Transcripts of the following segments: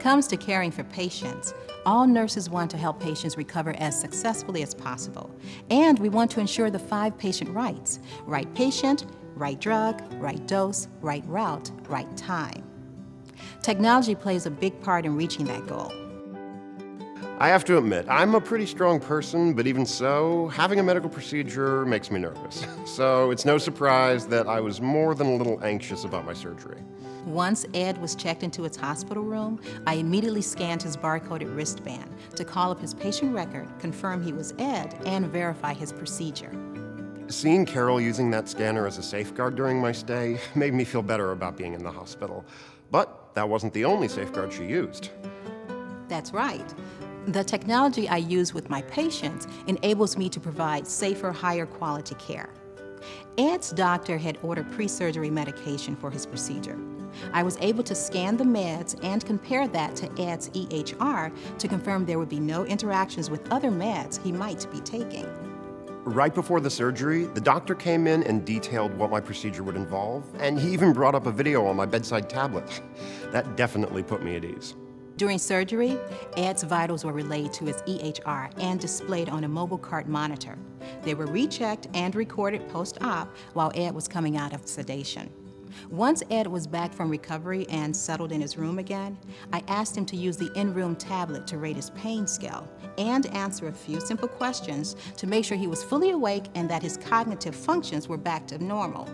comes to caring for patients, all nurses want to help patients recover as successfully as possible. And we want to ensure the five patient rights right patient, right drug, right dose, right route, right time. Technology plays a big part in reaching that goal. I have to admit, I'm a pretty strong person, but even so, having a medical procedure makes me nervous. So it's no surprise that I was more than a little anxious about my surgery. Once Ed was checked into his hospital room, I immediately scanned his barcoded wristband to call up his patient record, confirm he was Ed, and verify his procedure. Seeing Carol using that scanner as a safeguard during my stay made me feel better about being in the hospital. But that wasn't the only safeguard she used. That's right. The technology I use with my patients enables me to provide safer, higher quality care. Ed's doctor had ordered pre surgery medication for his procedure. I was able to scan the meds and compare that to Ed's EHR to confirm there would be no interactions with other meds he might be taking. Right before the surgery, the doctor came in and detailed what my procedure would involve, and he even brought up a video on my bedside tablet. That definitely put me at ease. During surgery, Ed's vitals were relayed to his EHR and displayed on a mobile cart monitor. They were rechecked and recorded post-op while Ed was coming out of sedation. Once Ed was back from recovery and settled in his room again, I asked him to use the in-room tablet to rate his pain scale and answer a few simple questions to make sure he was fully awake and that his cognitive functions were back to normal.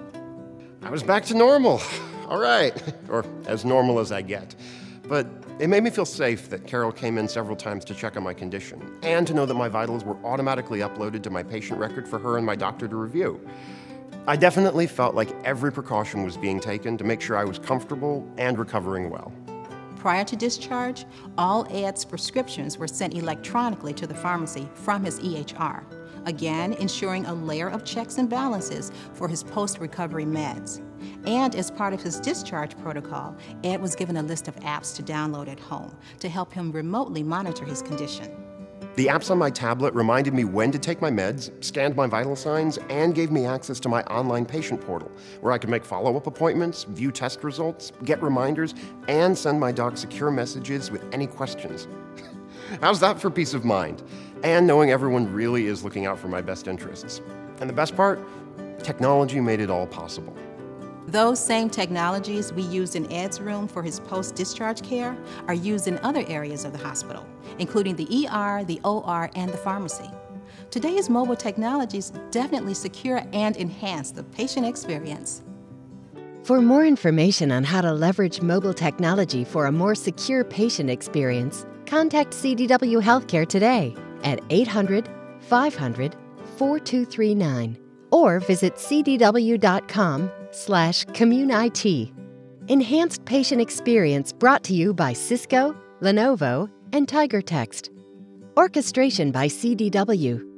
I was back to normal. All right, or as normal as I get. But it made me feel safe that Carol came in several times to check on my condition, and to know that my vitals were automatically uploaded to my patient record for her and my doctor to review. I definitely felt like every precaution was being taken to make sure I was comfortable and recovering well. Prior to discharge, all Ed's prescriptions were sent electronically to the pharmacy from his EHR, again ensuring a layer of checks and balances for his post-recovery meds. And as part of his discharge protocol, Ed was given a list of apps to download at home to help him remotely monitor his condition. The apps on my tablet reminded me when to take my meds, scanned my vital signs, and gave me access to my online patient portal, where I could make follow up appointments, view test results, get reminders, and send my doc secure messages with any questions. How's that for peace of mind? And knowing everyone really is looking out for my best interests. And the best part? Technology made it all possible. Those same technologies we used in Ed's room for his post discharge care are used in other areas of the hospital, including the ER, the OR, and the pharmacy. Today's mobile technologies definitely secure and enhance the patient experience. For more information on how to leverage mobile technology for a more secure patient experience, contact CDW Healthcare today at 800 500 4239 or visit cdw.com slash communit. Enhanced patient experience brought to you by Cisco, Lenovo, and TigerText. Orchestration by CDW.